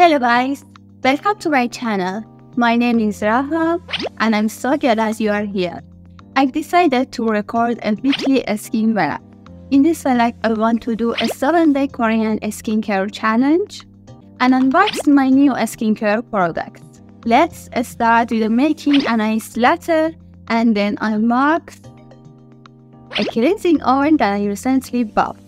Hello guys, welcome to my channel. My name is Raha and I'm so glad you are here. I've decided to record a weekly skin vlog. In this vlog, I want to do a 7-day Korean skincare challenge and unbox my new skincare products. Let's start with making a nice latte and then I unbox a cleansing oil that I recently bought.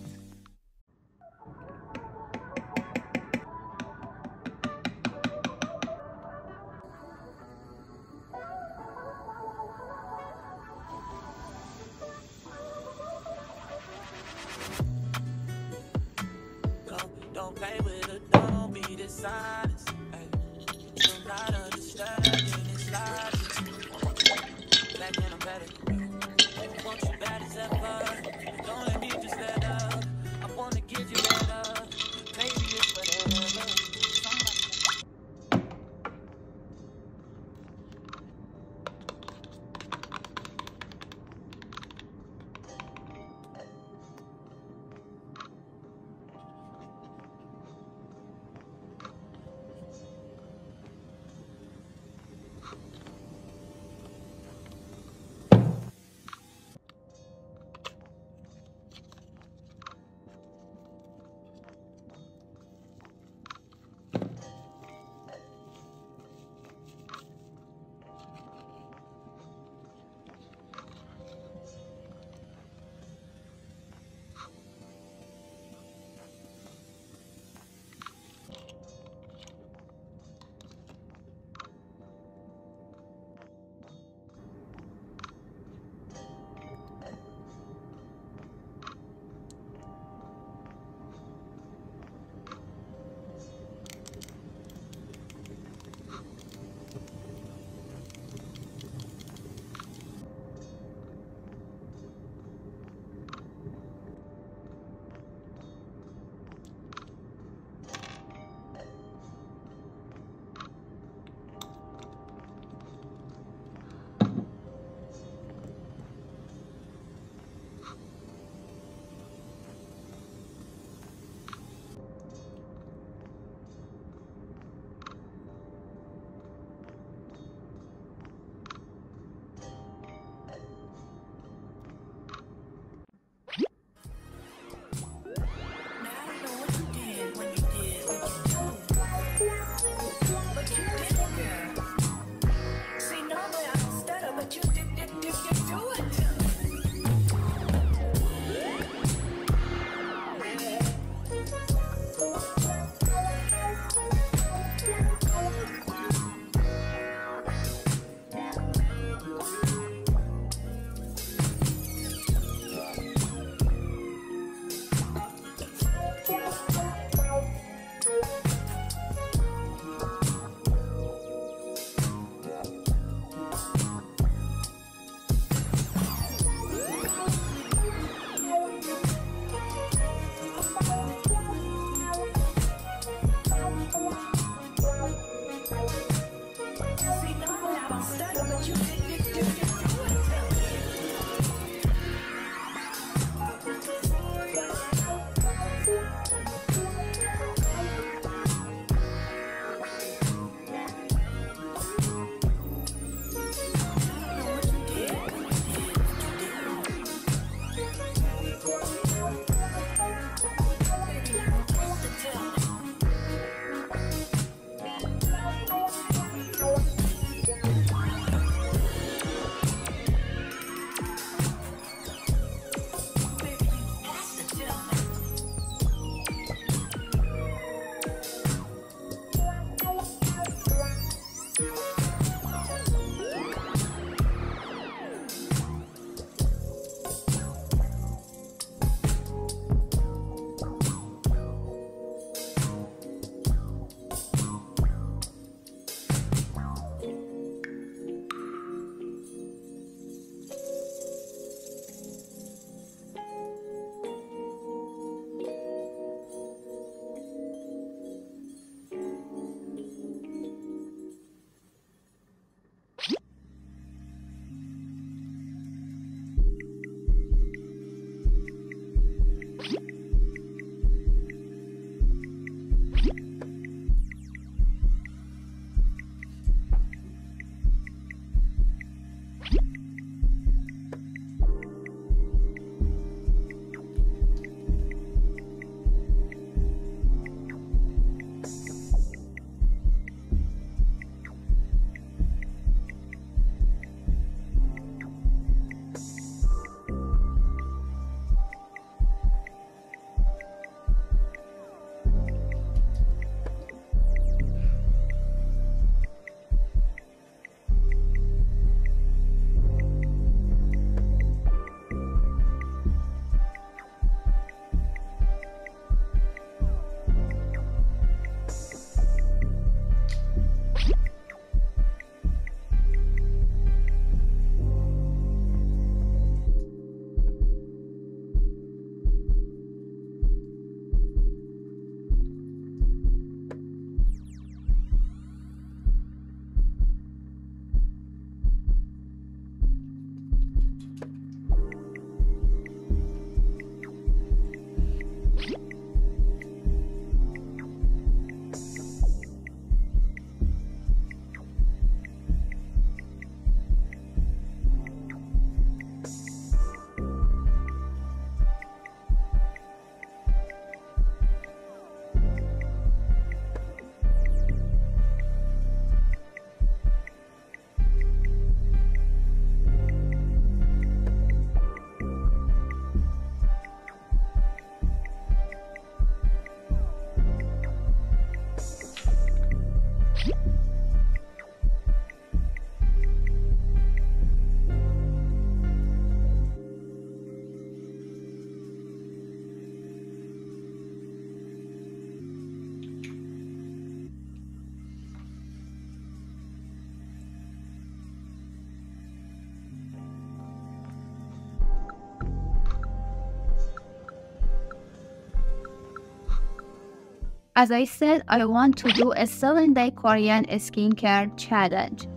As I said, I want to do a 7 day Korean skincare challenge.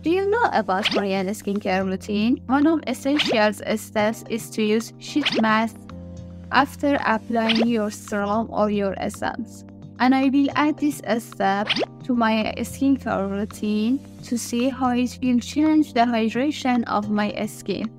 Do you know about Korean skincare routine? One of essential steps is to use sheet mask after applying your serum or your essence. And I will add this step to my skincare routine to see how it will change the hydration of my skin.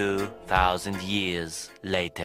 2,000 years later.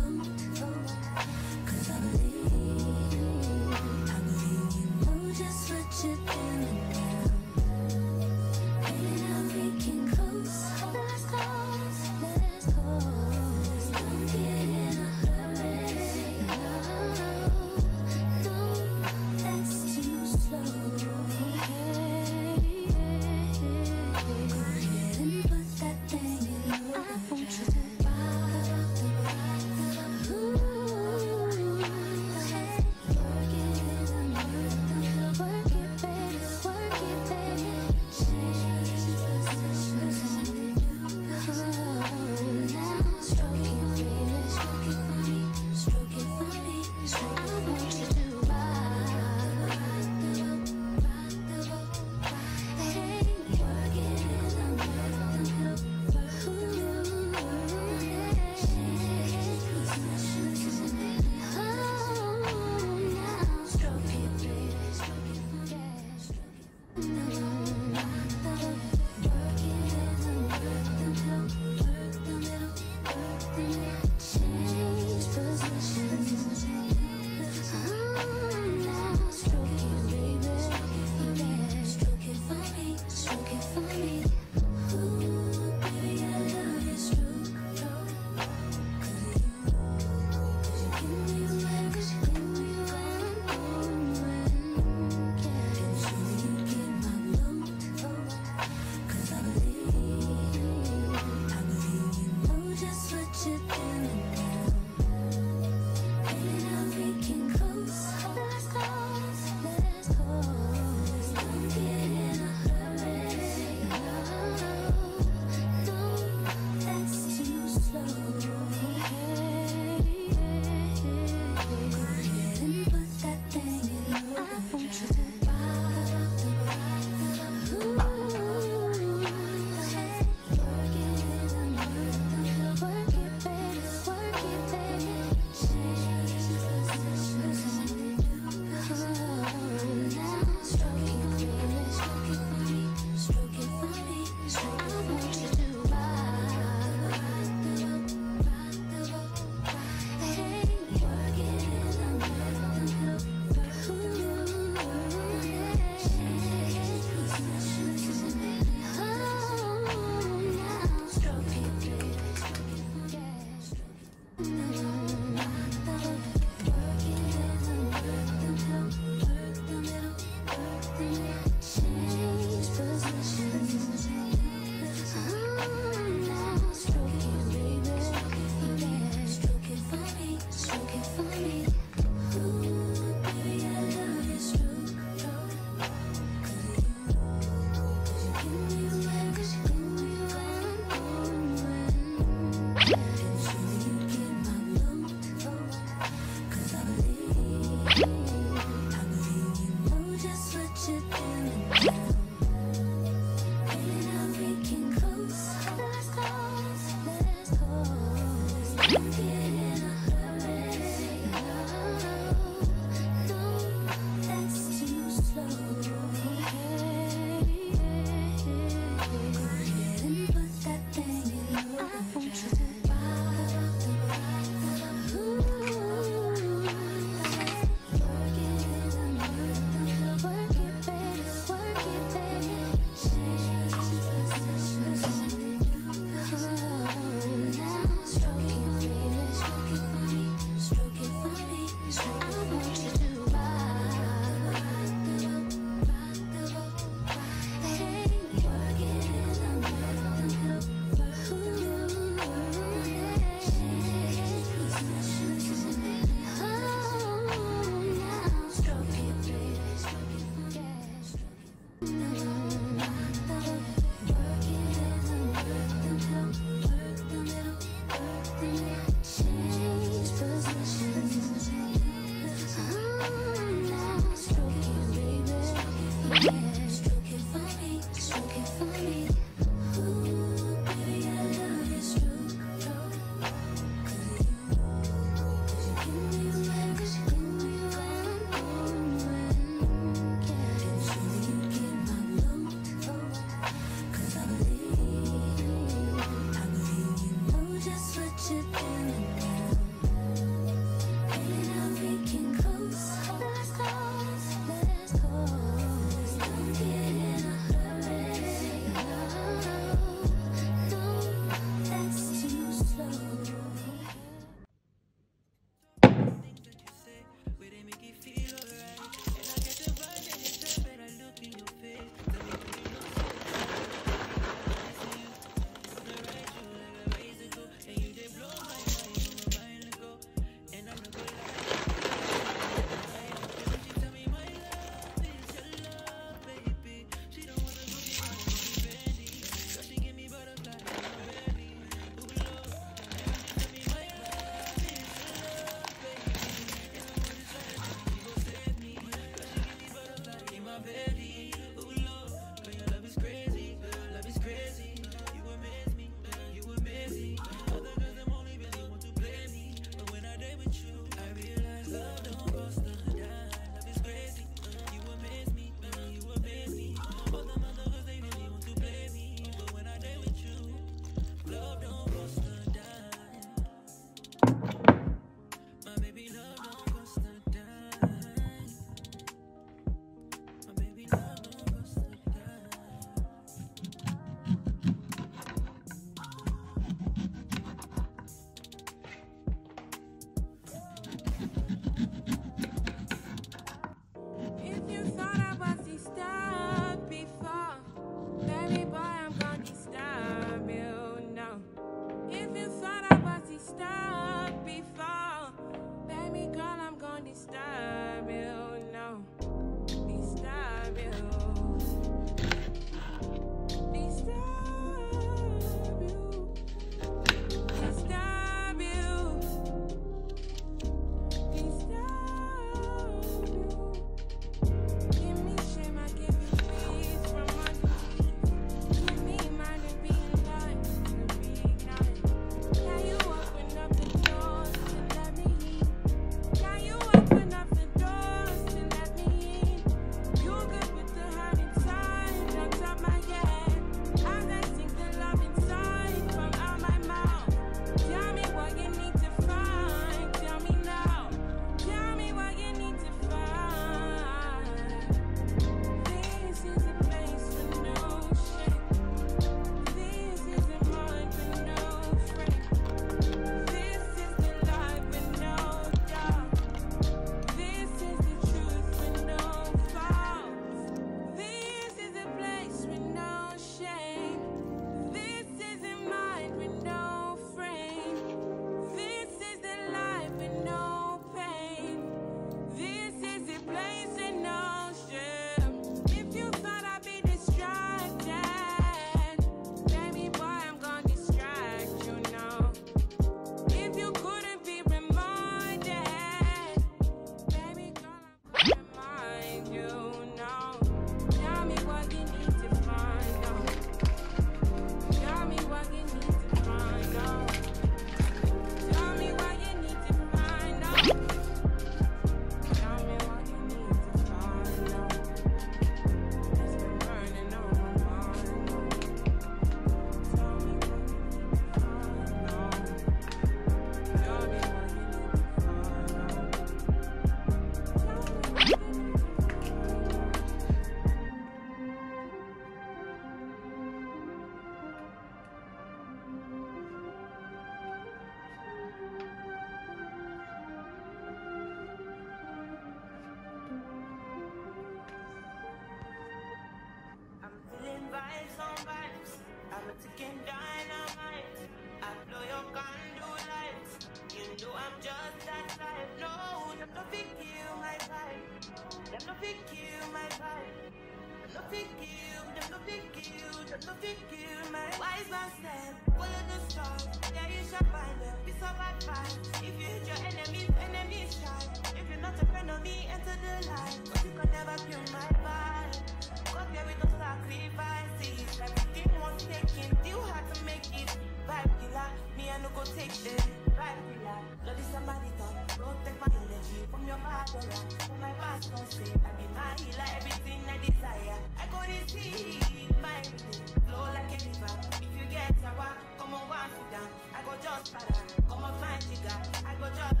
just father. Come on. I go just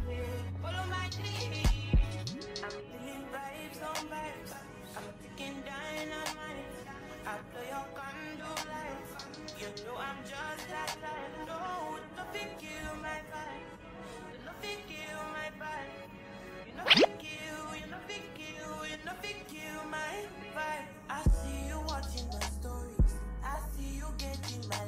follow my dream. I'm feeling vibes on vibes. I'm taking dynamite. I blow your condo lights. You know I'm just that life. No, nothing kill my vibe. Nothing kill my vibe. You kill, you kill my vibe. I see you watching my stories. I see you getting my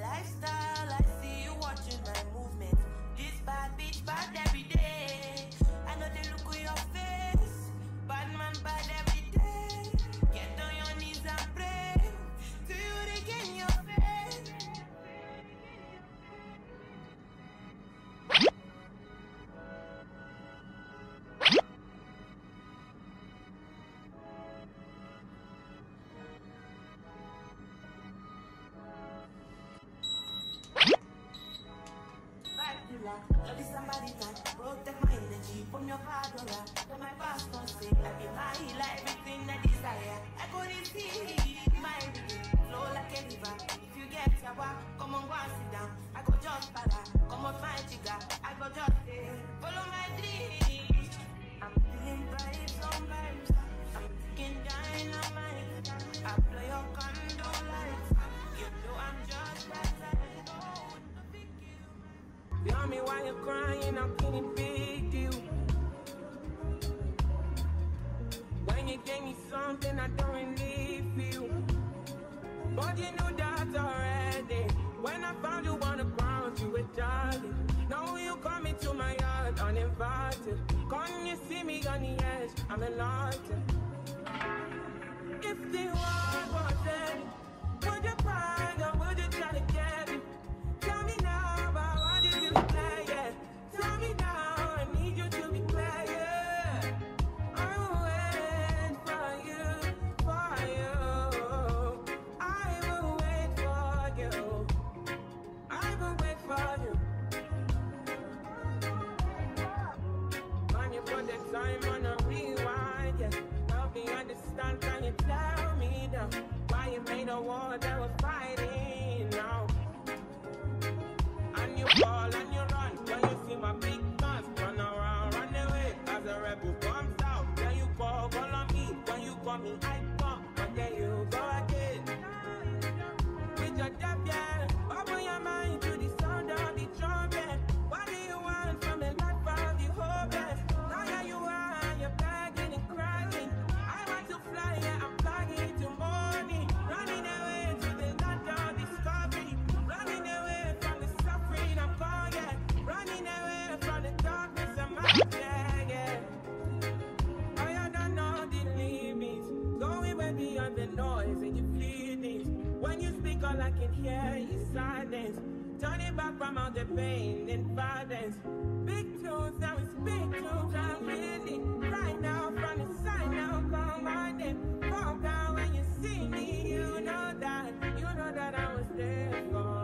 When you see me on the edge, I'm enlightened. If the world was dead, would you cry or would you try to get me? Adela I can hear is silence. Turning back from all the pain and violence. Big tunes, now it's big tunes, I'm really right now from the side now. Call my name, fall down when you see me. You know that, you know that I was there for.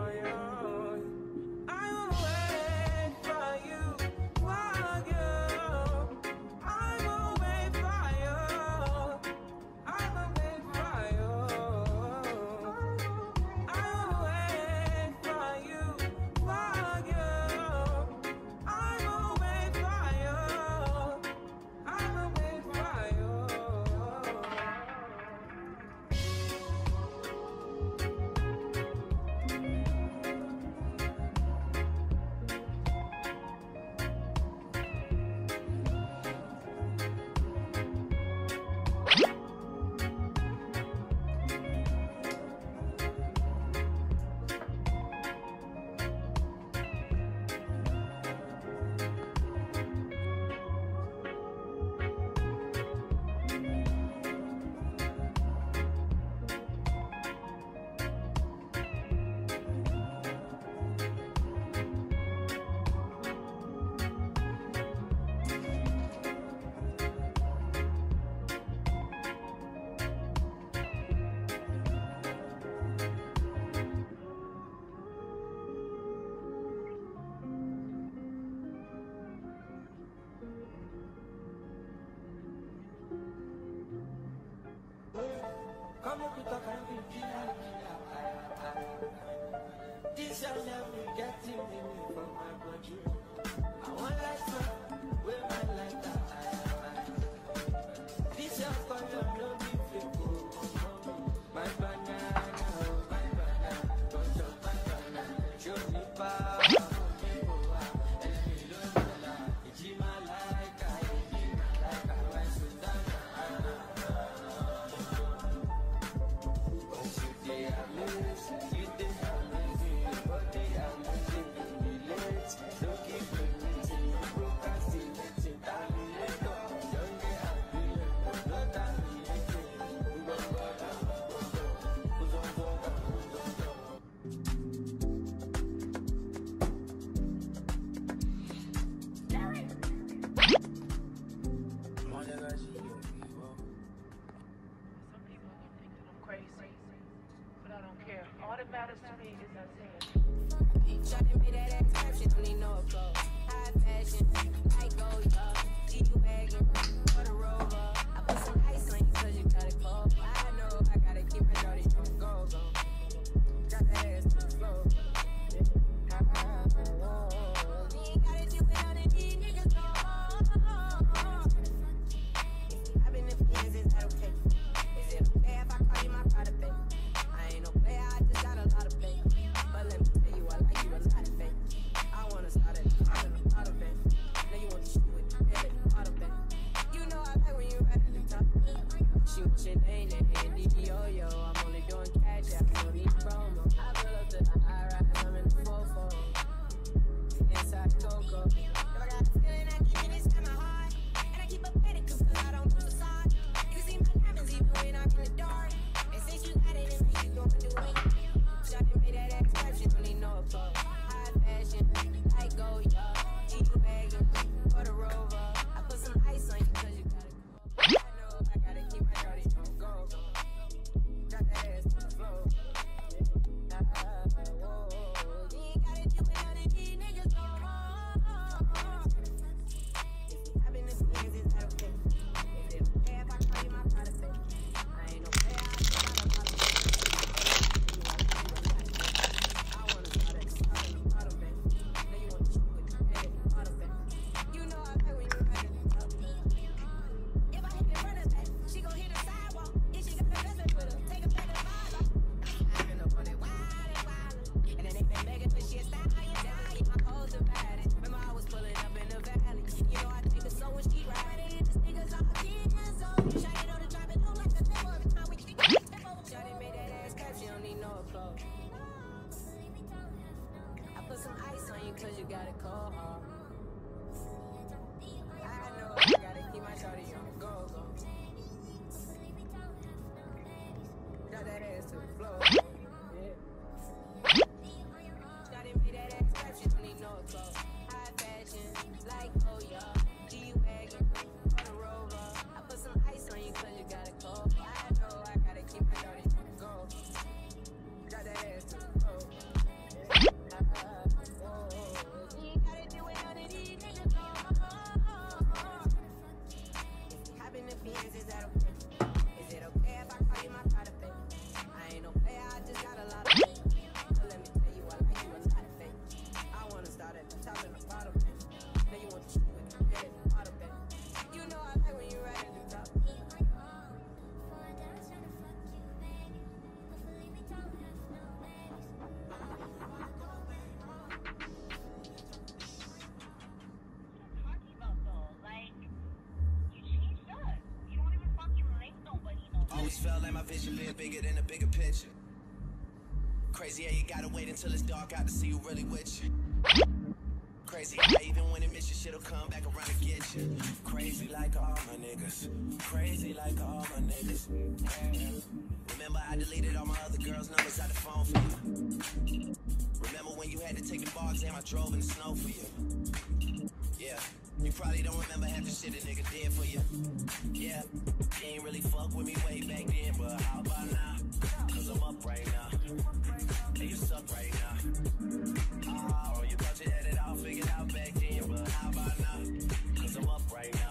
Vamos a explain my vision, live bigger than the bigger picture. Crazy yeah, you gotta wait until it's dark out to see who really with you. Crazy yeah, even when it miss your shit'll come back around and get you. Crazy like all my niggas. Crazy like all my niggas. Remember I deleted all my other girls' numbers out the phone for you. Remember when you had to take the bar exam, I drove in the snow for you. Yeah. You probably don't remember half the shit a nigga did for you. Yeah, you ain't really fuck with me way back then, but how about now? Cause I'm up right now. And you suck right now. Ah, oh, you thought you had it all figured out back then, but how about now? Cause I'm up right now.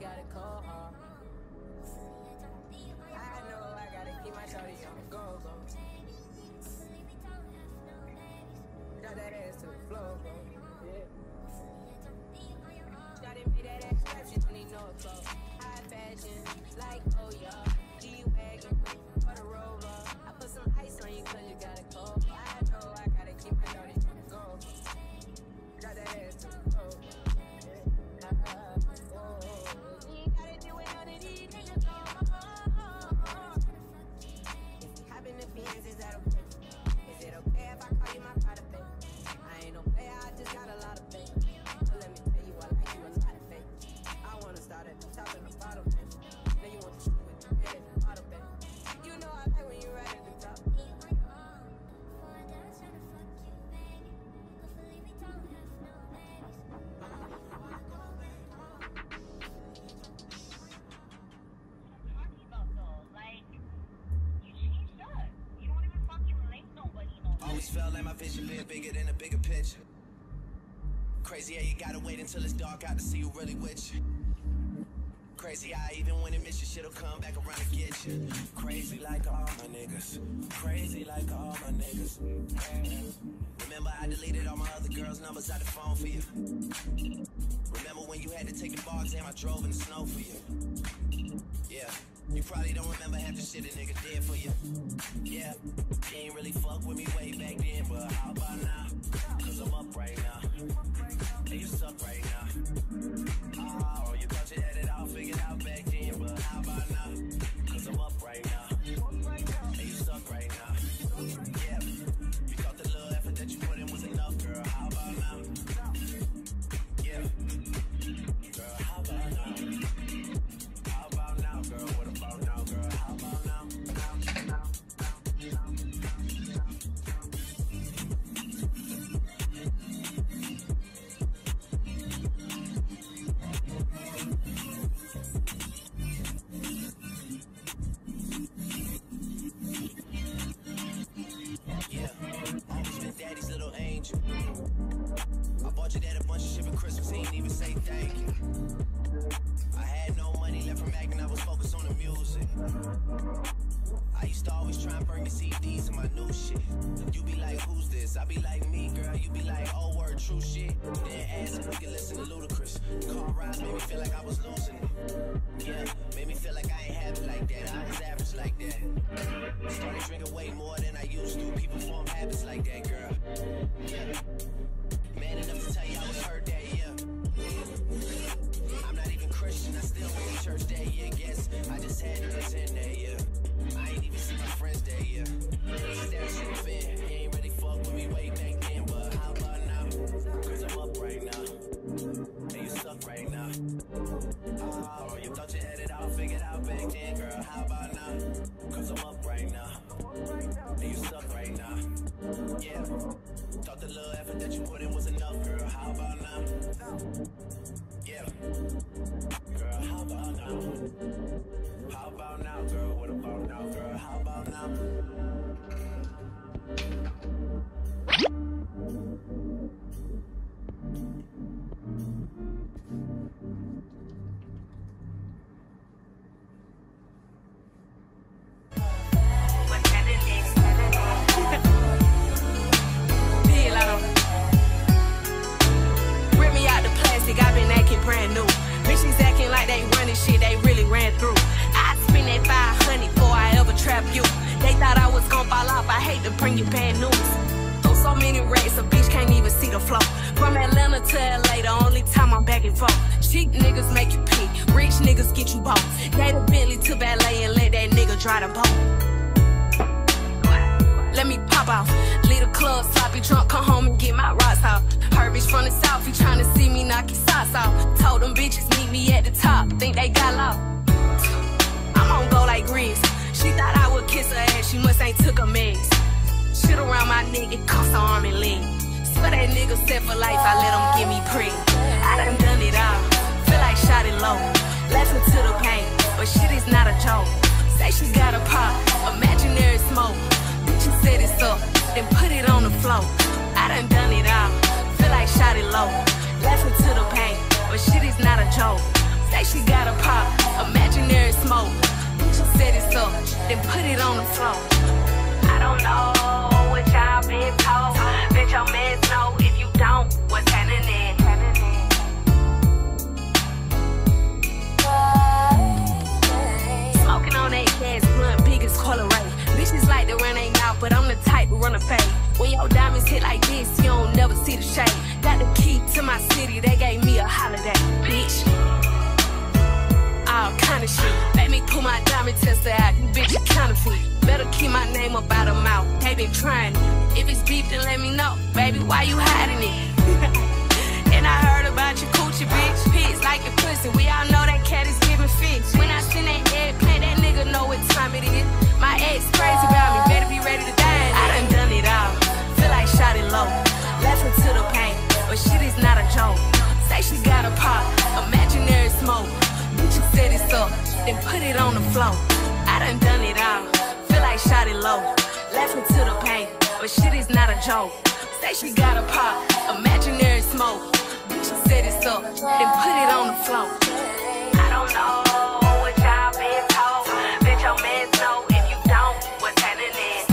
you gotta call her. I know I gotta keep my shorty on go go. Got that ass to the floor, bro. Yeah. Gotta make that ass stretch, you don't need no clothes. High fashion, like oh yeah. dark out to see who really with. Crazy I even when it miss you, shit'll come back around and get you. Crazy like all my niggas. Crazy like all my niggas. Remember I deleted all my other girls' numbers out the phone for you. Remember when you had to take the bar exam, I drove in the snow for you. Yeah, you probably don't remember half the shit a nigga did. we can listen to Ludacris. Car rides made me feel like I was losing it. Yeah, made me feel like I ain't happy like that. I was average like that. Started drinking way more than sloppy come home and get my rocks off. Her bitch from the south, he tryna see me knock his socks off. Told them bitches meet me at the top, think they got lost. I'm on go like Grease. She thought I would kiss her ass, she must ain't took a mess. Shit around my nigga, cuffs her arm and leg. Swear that nigga set for life, I let him give me pre. I done done it all, feel like shot it low. Laughing to the pain, but shit is not a joke. Say she got a pop, imaginary smoke. Bitch, you set it up, then put it on the floor. I done done it all, feel like shot it low. Laughing to the pain, but shit is not a joke. Say she got a pop, imaginary smoke. Bitch, you set it up, then put it on the floor. I don't know what y'all been told. Bet your mans know if you don't, what's happening. Bitches like to run their mouth, but I'm the type to run a fade. When your diamonds hit like this, you don't never see the shade. Got the key to my city, they gave me a holiday, bitch. All kind of shit. Let me pull my diamond tester out, you bitch, counterfeit. Better keep my name up out of mouth. They been trying. If it's beef, then let me know. Baby, why you hiding it? about your coochie, bitch. Pigs like your pussy. We all know that cat is giving fits. When I send that eggplant, that nigga know what time it is. My ex crazy about me. Better be ready to die. I done done it all. Feel like shot it low. Laughing to the pain. But shit is not a joke. Say she got a pop. Imaginary smoke. Bitch, you set it up. Then put it on the floor. I done done it all. Feel like shot it low. Laughing to the pain. But shit is not a joke. Say she got a pop. Imaginary smoke. Set it up. Then put it on the floor. I don't know what y'all been told. Bet your mans know if you don't, what's happening.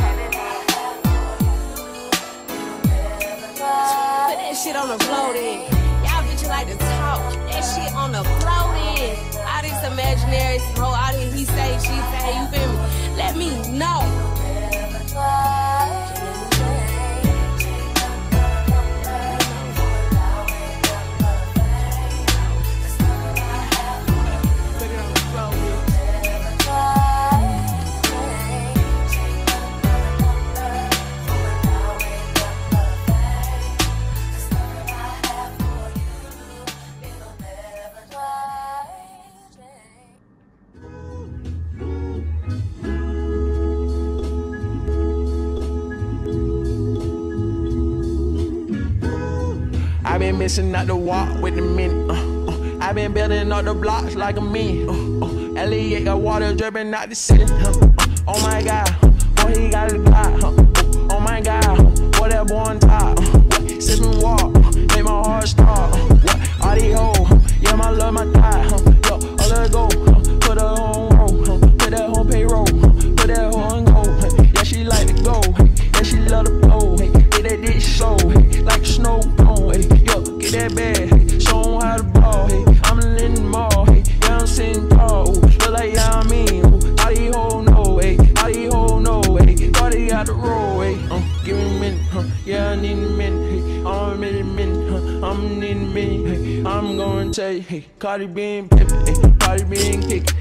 Put that shit on the floor then. Y'all bitches like to talk. That shit on the floor then. All this imaginary smoke, all this he say, she say, you feel me? Let me know. Missing out the walk with the minute. Uh, uh, I been building up the blocks like a million. Uh, uh, Elliot got water dripping out the ceiling. Uh, uh, oh my god, boy he got a god. Cardi being pimpin', eh, hey, Cardi being kick,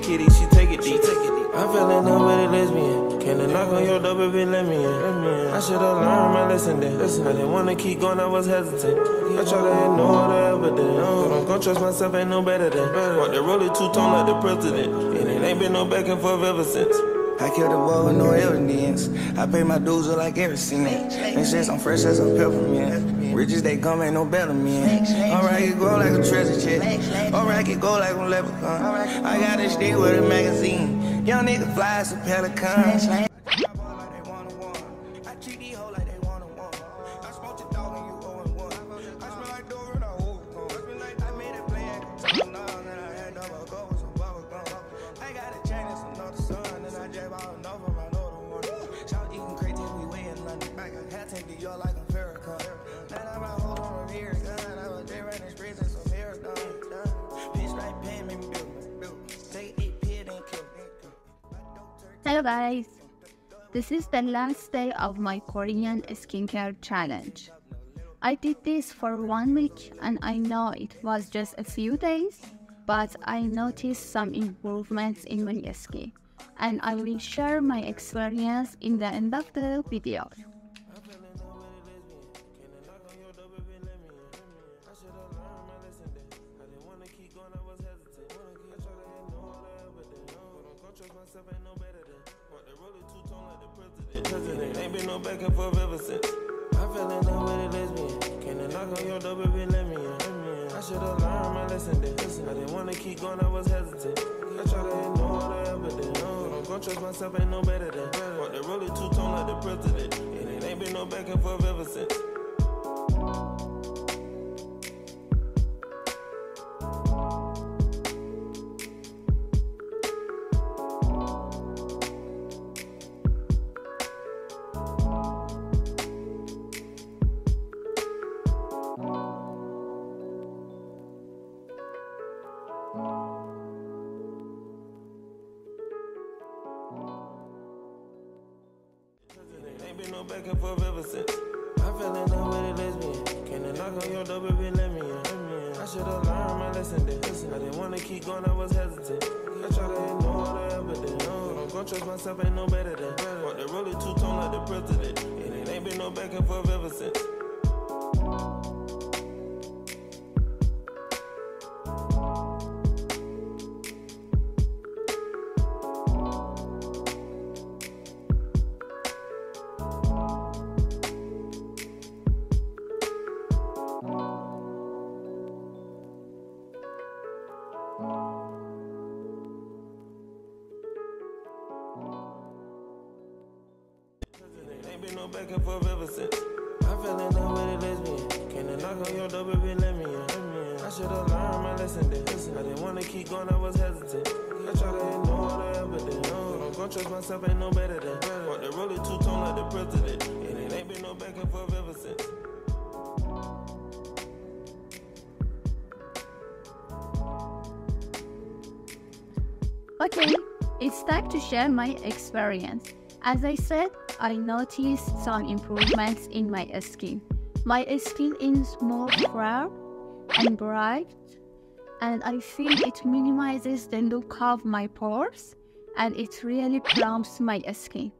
that kitty, she take it deep. I fell in love with a lesbian. Can I knock on your door, baby, let me in. I should've learned my lesson then. I didn't wanna keep going, I was hesitant. I try to ignore the evidence. But I'm gon' trust myself, ain't no better than. Want the roll it two tone like the president. And it ain't been no back and forth ever since. I killed a boy with no evidence. I pay my dues just like every cent. And shit, I'm fresh as a peppermint. Riches they come, ain't no better man. Alright, it go like a treasure chest. Alright, it go like a leprechaun. I got a stick with a magazine. Young nigga fly as a pelican. Guys, this is the last day of my Korean skincare challenge. I did this for one week and I know it was just a few days, but I noticed some improvements in my skin and I will share my experience in the end of the video. President ain't been no back and forth ever since. I fell in love with a lesbian. Can I knock on your door, baby, let me in. I should've learned my lesson then. I didn't wanna keep going, I was hesitant. I try to ignore the evidence. But I'm gon' trust myself, ain't no better than. To roll it two tone like the president. And it ain't been no back and forth ever since. No and forth ever since. I fell in love with a lesbian. Can I knock on your door, baby, let me in. I should've learned my lesson then. I didn't wanna keep going, I was hesitant. I try to ignore the evidence. But I'm gon' trust myself, ain't no better than. Want to roll it two tone like the president. And it ain't been no back and forth ever since. share my experience. As I said, I noticed some improvements in my skin. My skin is more fair and bright, and I think it minimizes the look of my pores and it really plumps my skin.